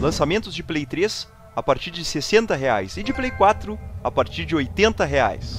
Lançamentos de Play 3 a partir de 60 reais e de Play 4 a partir de 80 reais.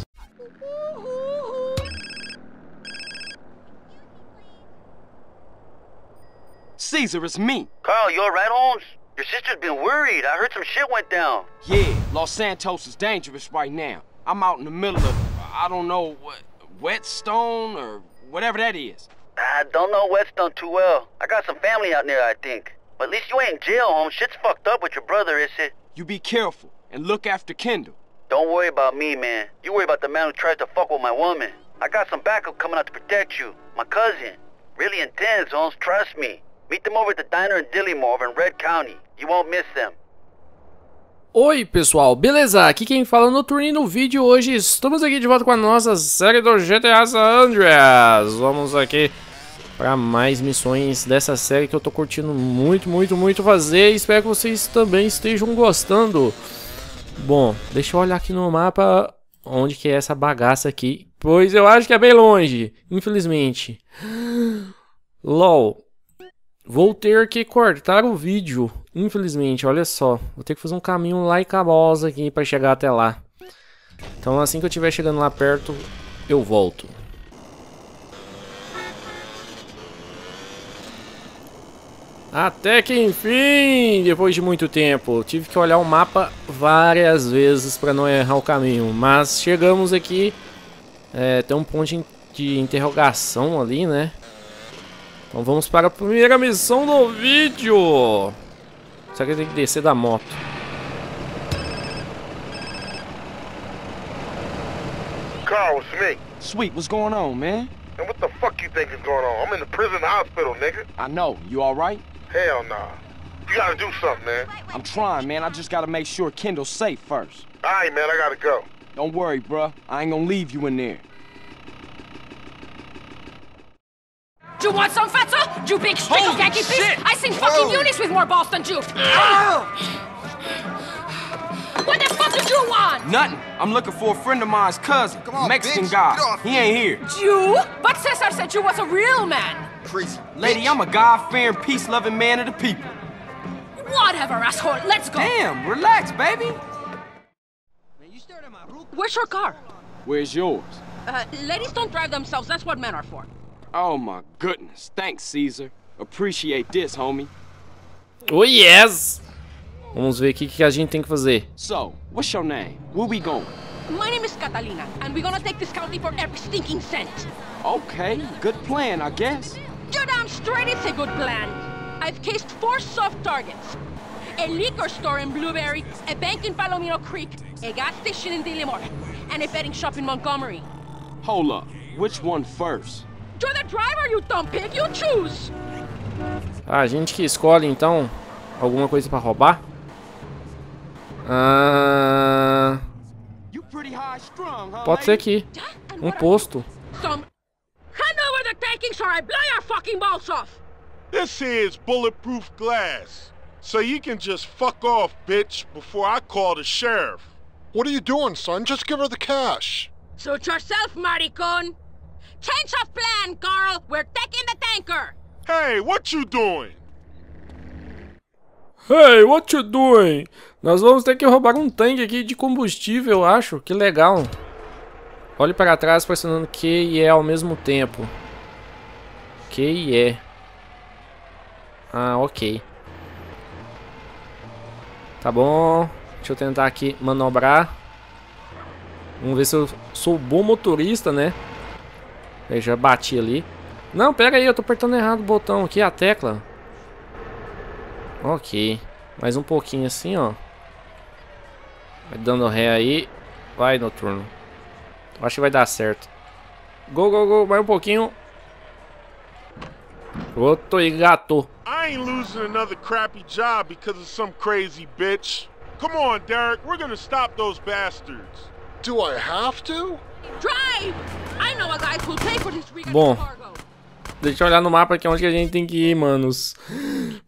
Caesar, it's me. Carl, you alright, Holmes? Your sister's been worried. I heard some shit went down. Yeah, Los Santos is dangerous right now. I'm out in the middle of, I don't know, what, Whetstone or whatever that is. I don't know Whetstone too well. I got some family out there, I think. But at least you ain't in jail, Holmes. Shit's fucked up with your brother, is it? You be careful and look after Kendall. Don't worry about me, man. You worry about the man who tries to fuck with my woman. I got some backup coming out to protect you. My cousin. Really intense, Holmes. Trust me. Meet them over at the diner in Dillimore over in Red County. You won't miss them. Oi pessoal, beleza? Aqui quem fala no turno no vídeo hoje estamos aqui de volta com a nossa série do GTA San Andreas Vamos aqui para mais missões dessa série que eu tô curtindo muito, muito, muito fazer Espero que vocês também estejam gostando Bom, deixa eu olhar aqui no mapa onde que é essa bagaça aqui Pois eu acho que é bem longe, infelizmente LOL Vou ter que cortar o vídeo, infelizmente, olha só. Vou ter que fazer um caminho lá e cabosa aqui para chegar até lá. Então assim que eu estiver chegando lá perto, eu volto. Até que enfim, depois de muito tempo, tive que olhar o mapa várias vezes para não errar o caminho. Mas chegamos aqui, é, tem um ponto de interrogação ali, né? Então vamos para a primeira missão do vídeo. Só que tem que descer da moto. Carl, it's me. Sweet, what's going on, man? And what the fuck you think is going on? I'm in the prison hospital, nigga. I know. You all right? Hell nah. You gotta do something, man. I'm trying, man. I just gotta make sure Kendall's safe first. Alright, man, I gotta go. Don't worry, bruh. I ain't gonna leave you in there. Do you want some, fatso? You big streak of Yankee shit! fish? I seen fucking Whoa. Eunice with more balls than you. Ah. what the fuck did you want? Nothing. I'm looking for a friend of mine's cousin. Come on, Mexican bitch. guy. Get off He ain't here. You? But Cesar said you was a real man. Crazy. Lady, bitch. I'm a God-fearing, peace-loving man of the people. Whatever, asshole. Let's go. Damn, relax, baby. Where's your car? Where's yours? Uh, ladies don't drive themselves. That's what men are for. Oh my goodness. Thanks, Caesar. Appreciate this, homie. Oh yes! Vamos ver aqui o que a gente tem que fazer. So, what's your name? Where we going? My name is Catalina, and we're gonna take this county for every stinking cent. Okay, good plan, I guess. You're damn straight it's a good plan. I've cased four soft targets. A liquor store in Blueberry, a bank in Palomino Creek, a gas station in Dillimore, and a betting shop in Montgomery. Hold up. Which one first? You're the driver, you dumb pig! You choose! Ah, a gente que escolhe então alguma coisa pra roubar. Ah, You pretty pode ser aqui. Um posto. Some... Hand over the takings or I blow your fucking balls off! This here is bulletproof glass. So you can just fuck off, bitch, before I call the sheriff. What are you doing, son? Just give her the cash. Suit yourself, maricon! Change of plan, Carl! We're taking the tanker! Hey, what you doing? Hey, what you doing? Nós vamos ter que roubar um tanque aqui de combustível, acho. Que legal. Olhe para trás pressionando Q e E ao mesmo tempo. Q e E. Ah, ok. Tá bom. Deixa eu tentar aqui manobrar. Vamos ver se eu sou bom motorista, né? Eu já bati ali. Não, pera aí, eu tô apertando errado o botão aqui, a tecla. Ok. Mais um pouquinho assim, ó. Vai dando ré aí. Vai, noturno. Acho que vai dar certo. Go, go, go. Mais um pouquinho. Outro e gato. I ain't losing another crappy job because of some crazy bitch. Come on, Derek, we're gonna stop those bastards. Do I have to? Drive! I know a guy who'll pay for this Bom. Deixa eu olhar no mapa aqui onde que a gente tem que ir, manos.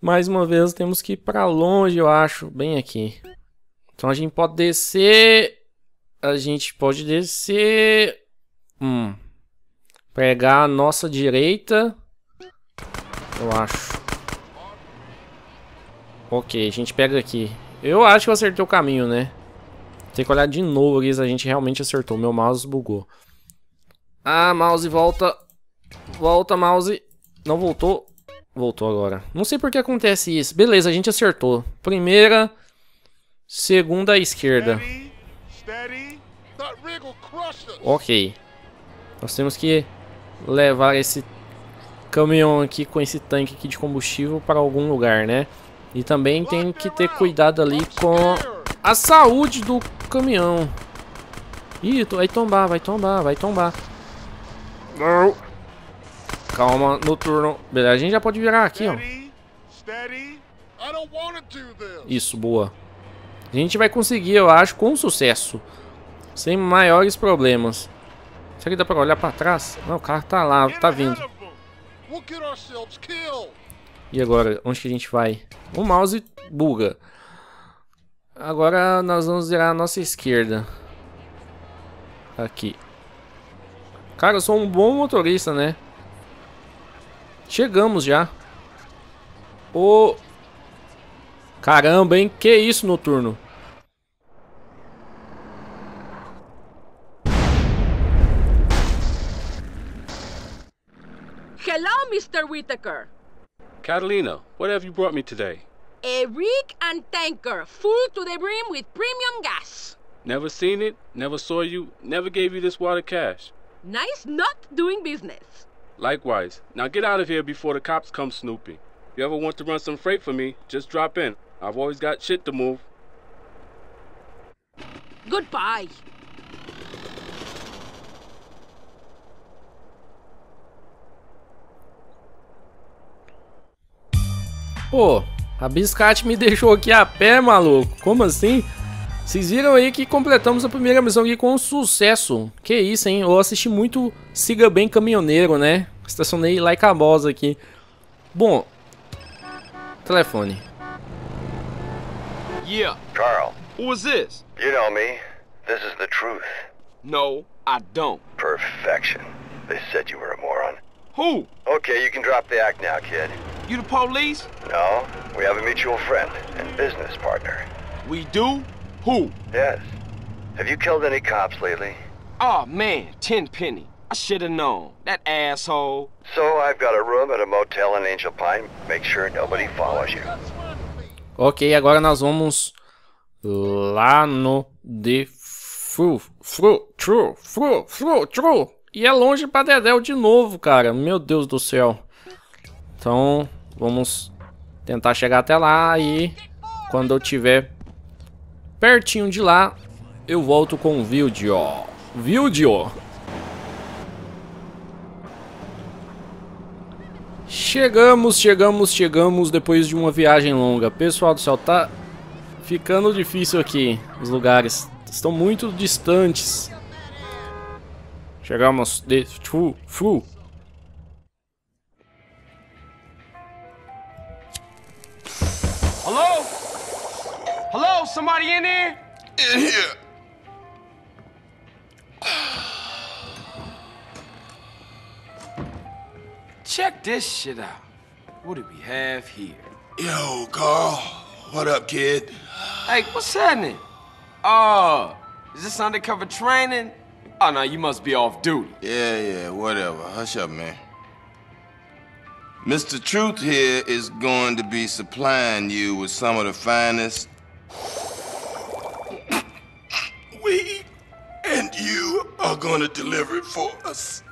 Mais uma vez temos que ir pra longe, eu acho. Bem aqui. Então a gente pode descer. A gente pode descer. Hum. Pegar a nossa direita. Eu acho. Ok, a gente pega aqui. Eu acho que eu acertei o caminho, né? Tem que olhar de novo aqui se a gente realmente acertou. Meu mouse bugou. Ah, mouse, volta. Volta, mouse. Não voltou. Voltou agora. Não sei por que acontece isso. Beleza, a gente acertou. Primeira, segunda à esquerda. Ok. Nós temos que levar esse caminhão aqui com esse tanque aqui de combustível para algum lugar, né? E também tem que ter cuidado ali com a saúde do caminhão. Ih, vai tombar, vai tombar, vai tombar. Não. Calma, noturno. Beleza, a gente já pode virar aqui, ó. Isso, boa. A gente vai conseguir, eu acho, com sucesso. Sem maiores problemas. Será que dá pra olhar pra trás? Não, o carro tá lá, tá vindo. E agora, onde que a gente vai? O mouse buga. Agora nós vamos virar a nossa esquerda. Aqui. Cara, eu sou um bom motorista, né? Chegamos já. Ô... Caramba, hein? Que isso, noturno? Hello, Mr. Whitaker. Catalina, what have you brought me today? A rig and tanker full to the brim with premium gas. Never seen it, never saw you, never gave you this water cash. Nice not doing business. Likewise. Now get out of here before the cops come snooping. If you ever want to run some freight for me, just drop in. I've always got shit to move. Goodbye. Pô, a Biscate me deixou aqui a pé, maluco. Como assim? Vocês viram aí que completamos a primeira missão aqui com sucesso. Que isso, hein? Eu assisti muito Siga Bem Caminhoneiro, né? Estacionei like a boss aqui. Bom, telefone. Yeah. Carl, Who is this? you know me. This is the truth. No, I don't. Perfection. They said you were a moron. Who? Okay, you can drop the act now, kid. You the police? No, we have a mutual friend and business partner. We do? Who? Yes. Have you killed any cops lately? Oh man, Tenpenny. I should have known. That asshole. So I've got a room at a motel in Angel Pine. Make sure nobody follows you. Ok, agora nós vamos lá no de fru, fru, tru, fru, fru, tru. E é longe pra Dedéu de novo, cara. Meu Deus do céu. Então, vamos tentar chegar até lá e quando eu tiver pertinho de lá, eu volto com o vídeo. Vídeo. Chegamos, chegamos, chegamos depois de uma viagem longa. Pessoal do céu, tá ficando difícil aqui. Os lugares estão muito distantes. Chegamos de fu, fu. Hello? Hello? Somebody in there? In here. Check this shit out. What do we have here? Yo, Carl. What up, kid? Hey, what's happening? Oh, is this undercover training? Oh no, you must be off duty. Yeah, yeah, whatever. Hush up, man. Mr. Truth here is going to be supplying you with some of the finest weed, and you are going to deliver it for us.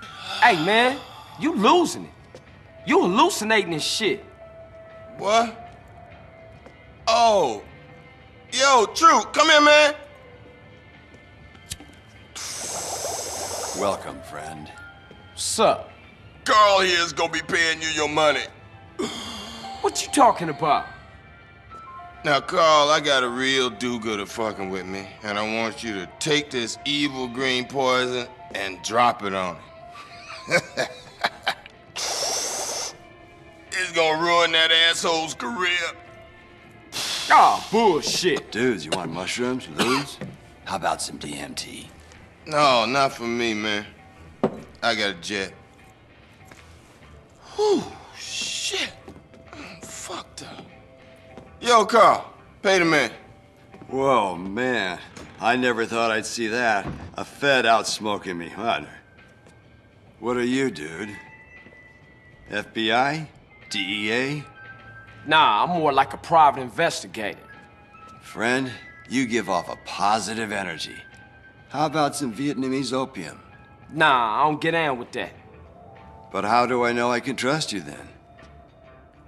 Hey man, you losing it. You hallucinating this shit. What? Oh. Yo, Truth, come here, man. Welcome, friend. Sup? Carl here is going to be paying you your money. What you talking about? Now, Carl, I got a real do-gooder fucking with me, and I want you to take this evil green poison and drop it on him. it's gonna ruin that asshole's career. Ah, bullshit. Dudes, you want mushrooms, you lose? How about some DMT? No, not for me, man. I got a jet. Whew, shit. I'm fucked up. Yo, Yo, Carl, pay the man. Whoa, man. I never thought I'd see that. A Fed out smoking me. What? What are you, dude? FBI? DEA? Nah, I'm more like a private investigator. Friend, you give off a positive energy. How about some Vietnamese opium? Nah, I don't get down with that. But how do I know I can trust you then?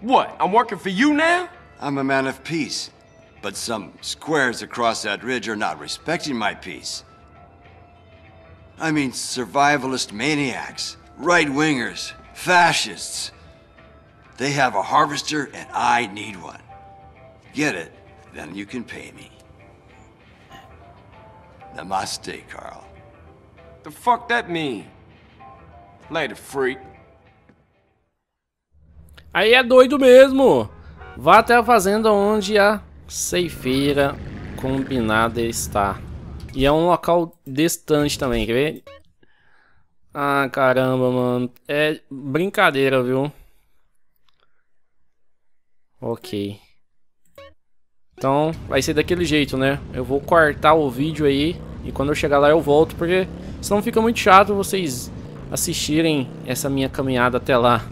What? I'm working for you now? I'm a man of peace. But some squares across that ridge are not respecting my peace. I mean, survivalist maniacs, right wingers, fascists. They have a harvester, and I need one. Get it, then you can pay me. Namaste, Carl. The fuck that mean? Later, freak. Aí é doido mesmo. Vá até a fazenda onde a ceifeira combinada está. E é um local distante também, quer ver? Ah, caramba, mano. É brincadeira, viu? Ok. Então, vai ser daquele jeito, né? Eu vou cortar o vídeo aí e quando eu chegar lá eu volto, porque senão fica muito chato vocês assistirem essa minha caminhada até lá.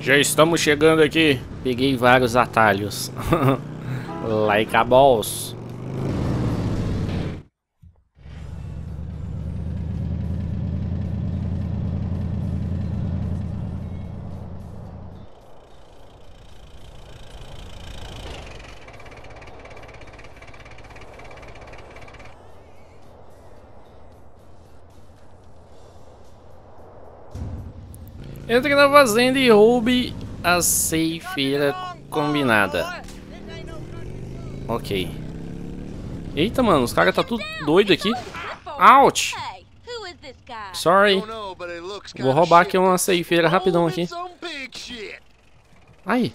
Já estamos chegando aqui. Peguei vários atalhos. like a boss. Entre na fazenda e roube a ceifeira combinada. Ok. Eita, mano, os caras tá tudo doido aqui. Ouch! Sorry. Vou roubar aqui uma ceifeira rapidão aqui. Aí.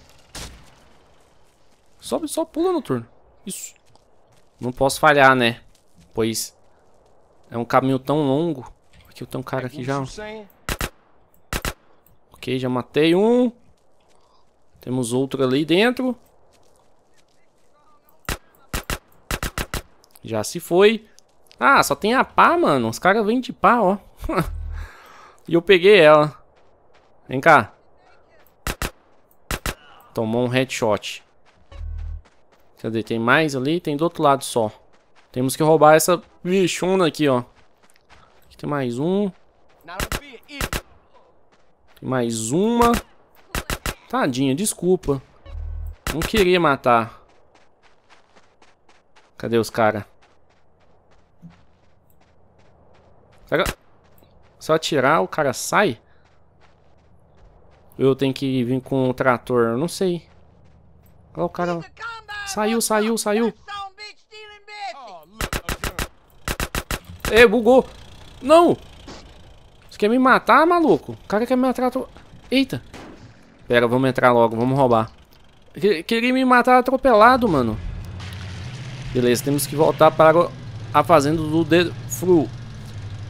Sobe, só pula no turno. Isso. Não posso falhar, né? Pois é um caminho tão longo. Aqui tenho um cara aqui já. Ok, já matei um. Temos outro ali dentro. Já se foi. Ah, só tem a pá, mano. Os caras vêm de pá, ó. e eu peguei ela. Vem cá. Tomou um headshot. Cadê? Tem mais ali? Tem do outro lado só. Temos que roubar essa bichona aqui, ó. Aqui tem mais um. Mais uma. Tadinha, desculpa. Não queria matar. Cadê os caras? Será... Se eu atirar, o cara sai? Ou eu tenho que vir com o trator? Eu não sei. Olha o cara. Saiu, saiu, saiu. Ei, bugou. Não! Você quer me matar, maluco? O cara quer me matar. Eita. Pera, vamos entrar logo, vamos roubar. Queria me matar atropelado, mano. Beleza, temos que voltar para a fazenda do The Fru.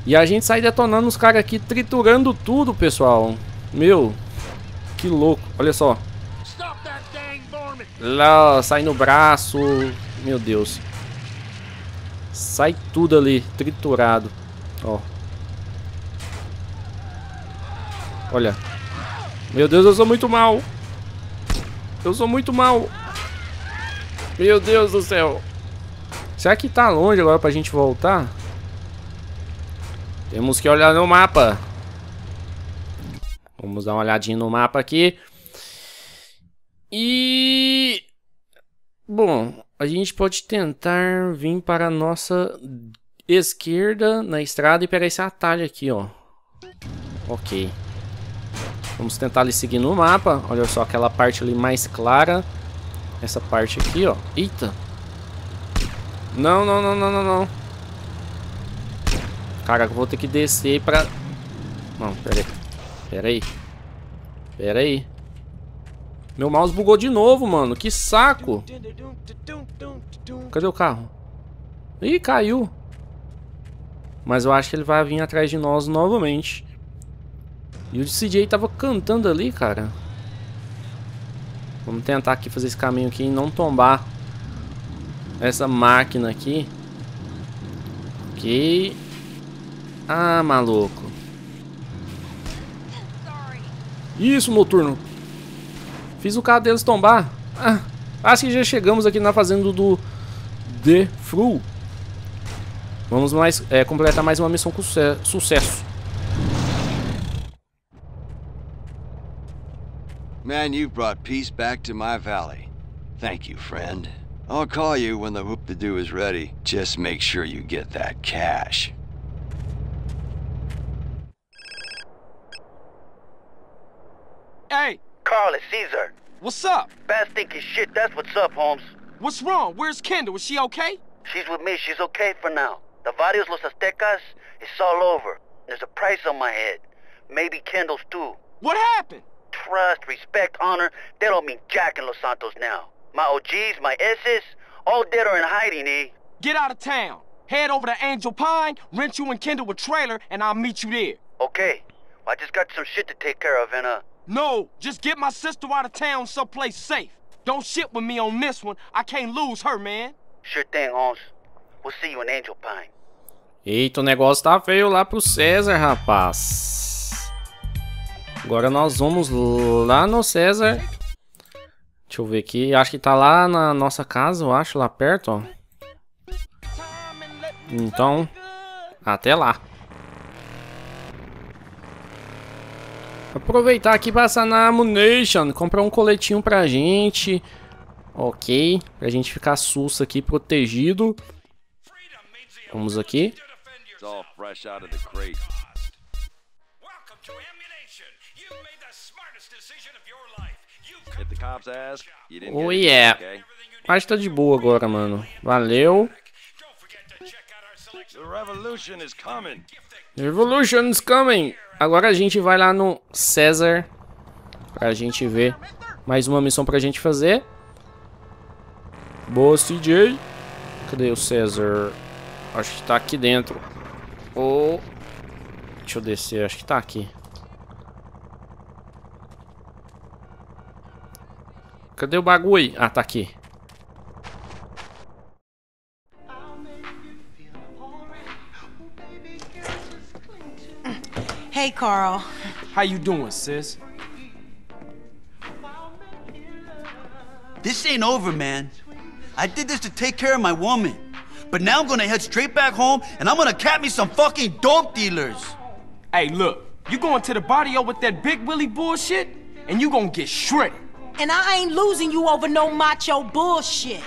E a gente sai detonando os caras aqui, triturando tudo, pessoal. Meu, que louco. Olha só. Lá, sai no braço. Meu Deus. Sai tudo ali, triturado. Ó. Olha. Meu Deus, eu sou muito mal. Eu sou muito mal. Meu Deus do céu. Será que tá longe agora pra gente voltar? Temos que olhar no mapa. Vamos dar uma olhadinha no mapa aqui. E... Bom, a gente pode tentar vir para a nossa esquerda na estrada e pegar esse atalho aqui, ó. Ok. Vamos tentar ali seguir no mapa. Olha só, aquela parte ali mais clara. Essa parte aqui, ó. Eita. Não, não, não, não, não, não. Caraca, vou ter que descer pra... Não, pera aí. Pera aí. Pera aí. Meu mouse bugou de novo, mano. Que saco. Cadê o carro? Ih, caiu. Mas eu acho que ele vai vir atrás de nós novamente. E o CJ tava cantando ali, cara. Vamos tentar aqui fazer esse caminho aqui e não tombar essa máquina aqui. Ok. Ah, maluco. Isso, noturno. Fiz o carro deles tombar. Ah, acho que já chegamos aqui na fazenda do The Fru. Vamos mais é, completar mais uma missão com sucesso. Man, you've brought peace back to my valley. Thank you, friend. I'll call you when the whoop-de-doo is ready. Just make sure you get that cash. Hey! Carl, it's Caesar. What's up? Bad stinking shit, that's what's up, Holmes. What's wrong? Where's Kendall? Is she okay? She's with me, she's okay for now. The Varios Los Aztecas, it's all over. There's a price on my head. Maybe Kendall's too. What happened? Trust, respect, honor, they don't mean jack in Los Santos now. My OGs, my S's, all dead or in hiding, eh? Get out of town. Head over to Angel Pine, rent you and Kendall a trailer, and I'll meet you there. Okay. Well, I just got some shit to take care of, and uh... No, just get my sister out of town someplace safe. Don't shit with me on this one. I can't lose her, man. Sure thing, Holmes. We'll see you in Angel Pine. Eita, o negócio tá feio lá pro César, rapaz. Agora nós vamos lá no César. Deixa eu ver aqui. Acho que tá lá na nossa casa, eu acho, lá perto, ó. Então, até lá. Aproveitar aqui passar na Ammunition, comprar um coletinho pra gente. Ok, pra gente ficar susto aqui, protegido. Vamos aqui. Oh yeah. Que tá de boa agora, mano. Valeu. Revolution is coming. Revolution is coming. Agora a gente vai lá no César. Pra gente ver mais uma missão pra gente fazer. Boa, CJ. Cadê o César? Acho que tá aqui dentro. Oh. Deixa eu descer, acho que tá aqui. Cadê o bagulho? Ah, tá aqui. Hey, Carl. How you doing, sis? This ain't over, man. I did this to take care of my woman. But now I'm gonna head straight back home and I'm gonna cap me some fucking dope dealers. Hey, look. You going to the barrio with that big Willie bullshit? And you gonna get shredded. And I ain't losing you over no macho bullshit.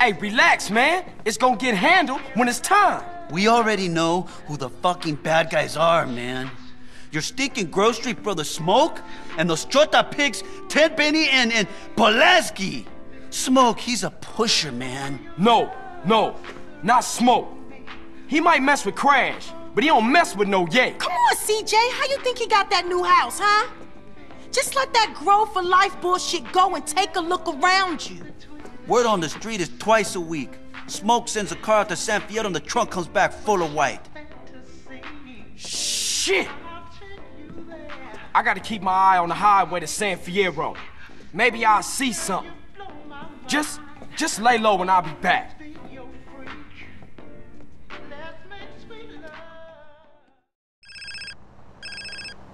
Hey, relax, man. It's gonna get handled when it's time. We already know who the fucking bad guys are, man. Your stinking grocery brother Smoke and those Chota pigs, Ted Benny and, and Pulaski. Smoke, he's a pusher, man. No, no, not Smoke. He might mess with Crash, but he don't mess with no Ye. Come on, CJ. How you think he got that new house, huh? Just let that grow for life bullshit go and take a look around you. Word on the street is twice a week. Smoke sends a car out to San Fierro and the trunk comes back full of white. Shit! I gotta keep my eye on the highway to San Fierro. Maybe I'll see something. Just, just lay low and I'll be back.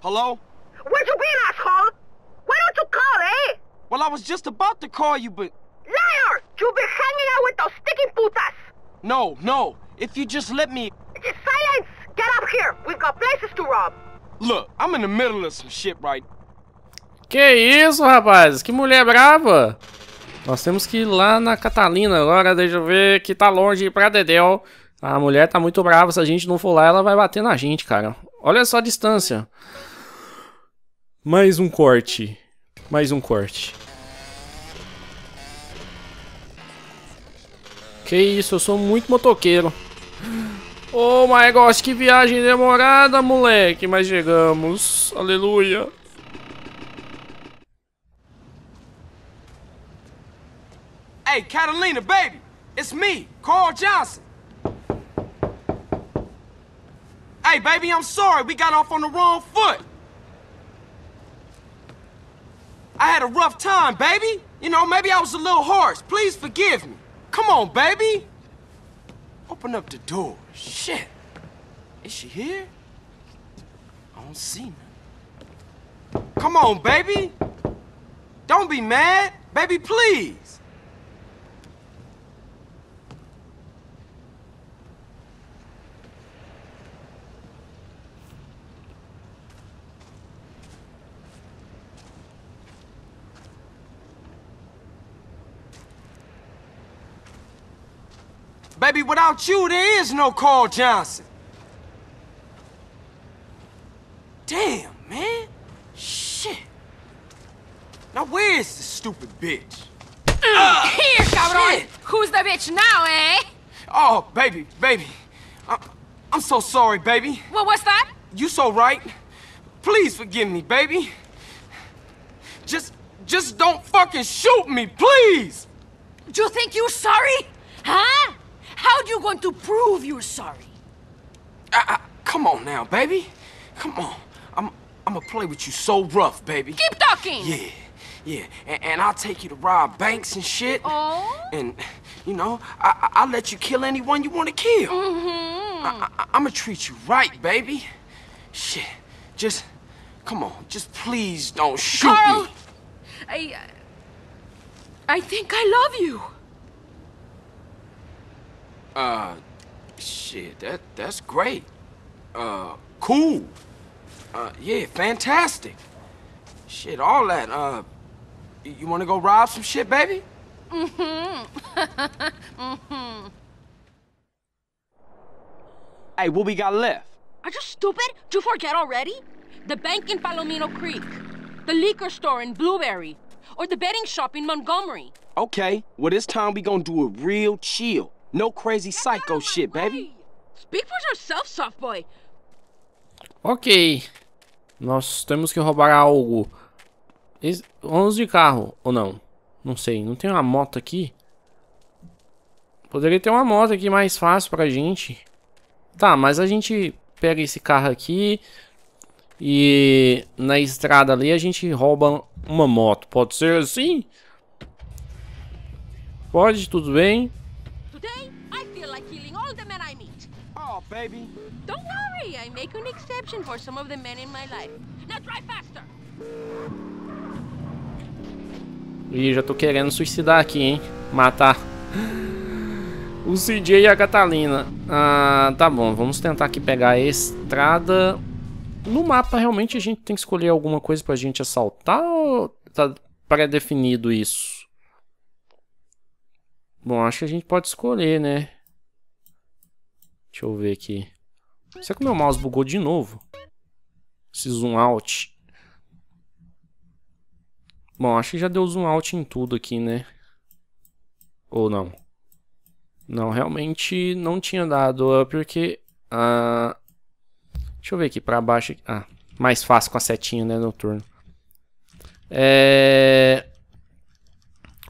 Hello? Where'd you been, asshole? Why don't you call, eh? Well, I was just about to call you, but... Liar! You've been hanging out with those sticky putas! No, no. If you just let me... Just silence! Get up here! We've got places to rob! Look, I'm in the middle of some shit right... Que isso, rapaz? Que mulher brava! Nós temos que ir lá na Catalina agora, deixa eu ver, que tá longe pra Dedéu. A mulher tá muito brava, se a gente não for lá, ela vai bater na gente, cara. Olha só a distância. Mais um corte. Mais um corte. Que isso, eu sou muito motoqueiro. Oh my gosh, que viagem demorada, moleque. Mas chegamos. Aleluia. Hey, Catalina, baby! It's me, Carl Johnson. Hey, baby, I'm sorry. We got off on the wrong foot. I had a rough time, baby. You know, maybe I was a little harsh. Please forgive me. Come on, baby. Open up the door. Shit. Is she here? I don't see nothing. Come on, baby. Don't be mad. Baby, please. Baby, without you, there is no Carl Johnson. Damn, man. Shit. Now where's the stupid bitch? Here, cabrón! Who's the bitch now, eh? Oh, baby, baby. I I'm so sorry, baby. What was that? You so right. Please forgive me, baby. Just, just don't fucking shoot me, please! Do you think you're sorry? Huh? How you going to prove you're sorry? I, I, come on now, baby. Come on. I'm, I'm gonna play with you so rough, baby. Keep talking! Yeah, yeah. And, and I'll take you to rob banks and shit. Oh? And, you know, I, I- I'll let you kill anyone you want to kill. Mm-hmm. I, I, I'm gonna treat you right, baby. Shit. Just, come on. Just please don't shoot Carl! me. I... I think I love you. Uh, shit, that that's great. Uh, cool. Uh, yeah, fantastic. Shit, all that. Uh, you want to go rob some shit, baby? Mm-hmm. mm-hmm. Hey, what we got left? Are you stupid? Did you forget already? The bank in Palomino Creek, the liquor store in Blueberry, or the betting shop in Montgomery. Okay, well this time we gonna do it real chill. No crazy psycho shit, baby. Speak for yourself, soft boy. Ok. Nós temos que roubar algo. Vamos de carro, ou não? Não sei, não tem uma moto aqui? Poderia ter uma moto aqui mais fácil pra gente. Tá, mas a gente pega esse carro aqui e na estrada ali a gente rouba uma moto. Pode ser assim? Pode, tudo bem. Baby. Don't worry, I make an exception for some of the men in my life. Now drive faster. Ih, já tô querendo suicidar aqui, hein? Matar o CJ e a Catalina. Ah, tá bom. Vamos tentar aqui pegar a estrada. No mapa, realmente, a gente tem que escolher alguma coisa pra gente assaltar ou tá pré-definido isso? Bom, acho que a gente pode escolher, né? Deixa eu ver aqui. Será que o meu mouse bugou de novo? Esse zoom out. Bom, acho que já deu zoom out em tudo aqui, né? Ou não? Não, realmente não tinha dado, porque... ah, deixa eu ver aqui pra baixo. Ah, mais fácil com a setinha, né, noturno. É...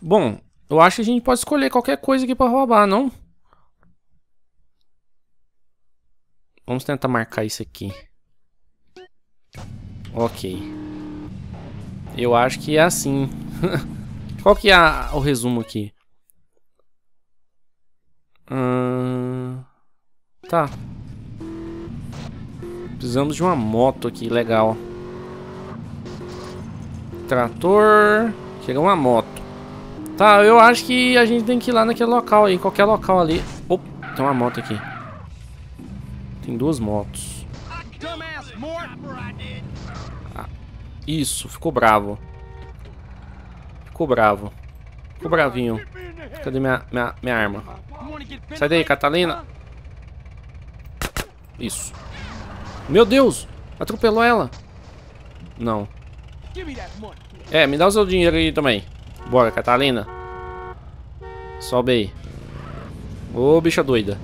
Bom, eu acho que a gente pode escolher qualquer coisa aqui pra roubar, não? Vamos tentar marcar isso aqui. Ok. Eu acho que é assim. Qual que é o resumo aqui? Ahn, tá. Precisamos de uma moto aqui, legal. Trator. Chega uma moto. Tá, eu acho que a gente tem que ir lá naquele local aí, qualquer local ali. Opa, tem uma moto aqui. Tem duas motos. Ah, isso, ficou bravo. Ficou bravo. Ficou bravinho. Cadê minha, minha, minha arma? Sai daí, Catalina. Isso. Meu Deus! Atropelou ela. Não. É, me dá o seu dinheiro aí também. Bora, Catalina. Sobe aí. Ô, bicha doida.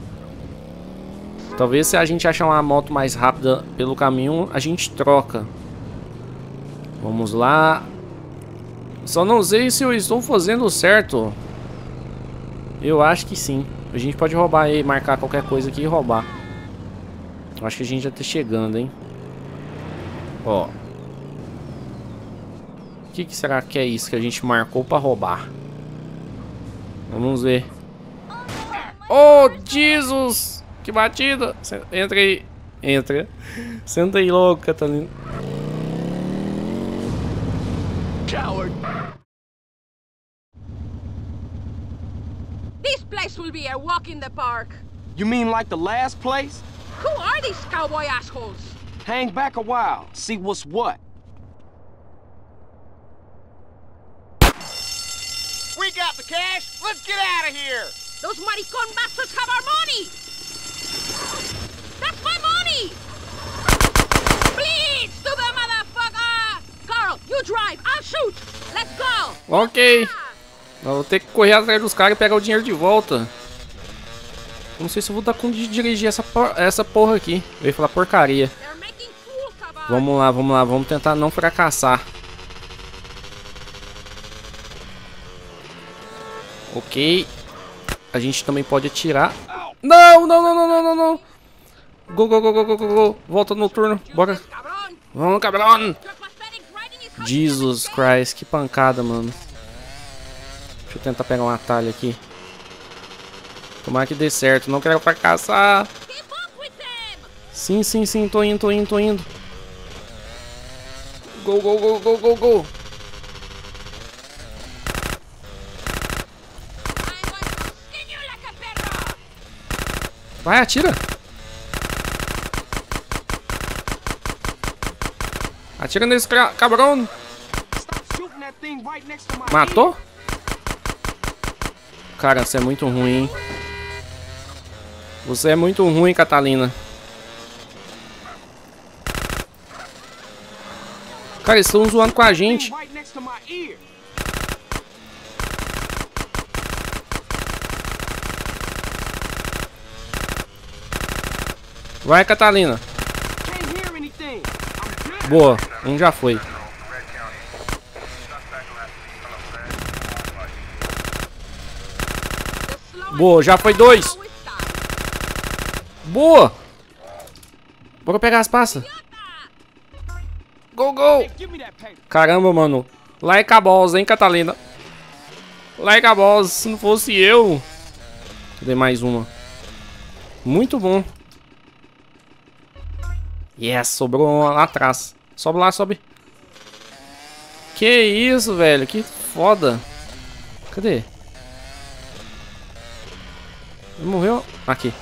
Talvez se a gente achar uma moto mais rápida pelo caminho, a gente troca. Vamos lá. Só não sei se eu estou fazendo certo. Eu acho que sim. A gente pode roubar e marcar qualquer coisa aqui e roubar. Acho que a gente já tá chegando, hein? Ó. O que, que será que é isso que a gente marcou pra roubar? Vamos ver. Oh, Jesus! Que batida! Entra aí. Entra. Senta aí logo, Catalina. Coward. This place will be a walk in the park. You mean like the last place? Who are these cowboy assholes? Hang back a while, see what's what. We got the cash. Let's get out of here. Those maricon bastards have our money. Ok. Vou ter que correr atrás dos caras e pegar o dinheiro de volta. Não sei se eu vou dar conta de dirigir essa, por essa porra aqui. Eu ia falar porcaria. Vamos lá, vamos lá. Vamos tentar não fracassar. Ok. A gente também pode atirar. Não, não, não, não, não, não, não. Go, go, go, go, go, go, go. Volta no turno. Bora. Vamos, cabrão. Jesus Christ, que pancada, mano. Deixa eu tentar pegar um atalho aqui. Tomara que dê certo. Não quero fracassar. Sim, sim, sim. Tô indo, tô indo, tô indo. Go, go, go, go, go, go. Vai, atira. Atira nesse cabrão. Matou? Cara, você é muito ruim? Você é muito ruim, Catalina. Cara, eles estão zoando com a gente. Vai, Catalina. Boa, um já foi. Boa, já foi dois. Boa. Bora pegar as passas. Go, go. Caramba, mano. Like a balls, hein, Catalina. Like a balls. Se não fosse eu... Cadê mais uma? Muito bom. Yes, sobrou lá atrás. Sobe lá, sobe. Que isso, velho. Que foda. Cadê? Morreu? Aqui.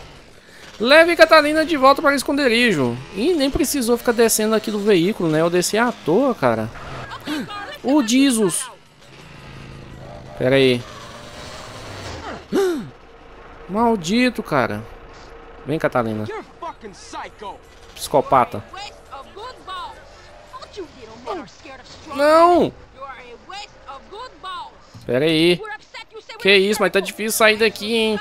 Leve Catalina de volta para o esconderijo. Ih, nem precisou ficar descendo aqui do veículo, né? Eu desci à toa, cara. O Jesus. Pera aí. Maldito, cara. Vem, Catalina. Psicopata. Não! Pera aí. Que isso, mas tá difícil sair daqui, hein?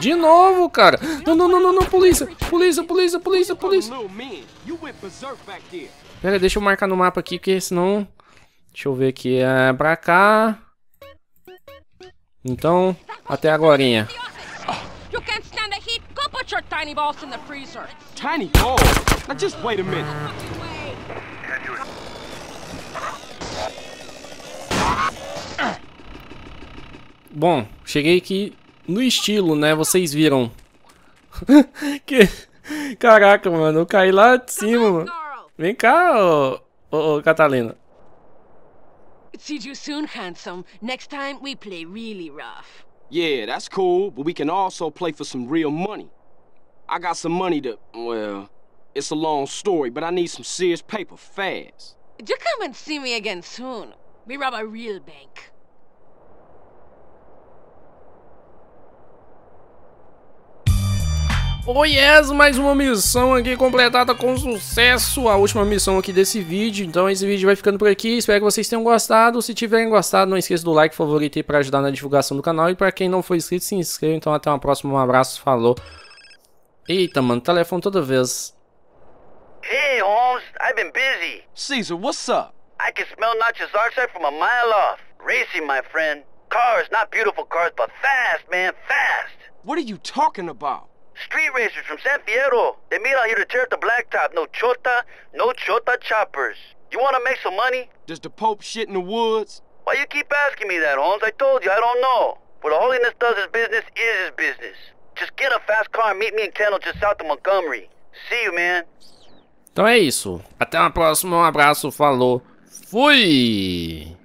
De novo, cara. Não, não, não, não, não, polícia. Polícia, polícia, polícia, polícia. Pera, deixa eu marcar no mapa aqui, porque senão... Deixa eu ver aqui. É pra cá. Então, até agorinha. You can't stand the heat. Go put your tiny balls in the freezer. Tiny balls? Now just wait a minute. Bom, cheguei aqui no estilo, né? Vocês viram. que... Caraca, mano. Eu caí lá de cima, mano. Vem cá, ô, ô, ô Catalina. See you soon, handsome. Next time we play really rough. Yeah, that's cool, but we can also play for some real money. I got some money to, well, it's a long story, but I need some serious paper fast. Do come and see me again soon. We rob a real bank. Oh yes, mais uma missão aqui completada com sucesso, a última missão aqui desse vídeo, então esse vídeo vai ficando por aqui, espero que vocês tenham gostado, se tiverem gostado não esqueça do like, favorito aí para ajudar na divulgação do canal e para quem não for inscrito se inscreva, então até uma próxima, um abraço, falou. Eita mano, telefone toda vez. Hey Holmes, I've been busy. Caesar, what's up? I can smell Notch's archetype from a mile off. Racing, my friend. Cars, not beautiful cars, but fast, man, fast. What are you talking about? Street racers from San Fierro. They meet out here to tear up the blacktop. No chota, no chota choppers. You want to make some money? Does the Pope shit in the woods? Why you keep asking me that, Holmes? I told you, I don't know. What the Holiness does his business is his business. Just get a fast car and meet me in Kendall just south of Montgomery. See you, man. Então é isso. Até uma próxima. Um abraço. Falou. Fui!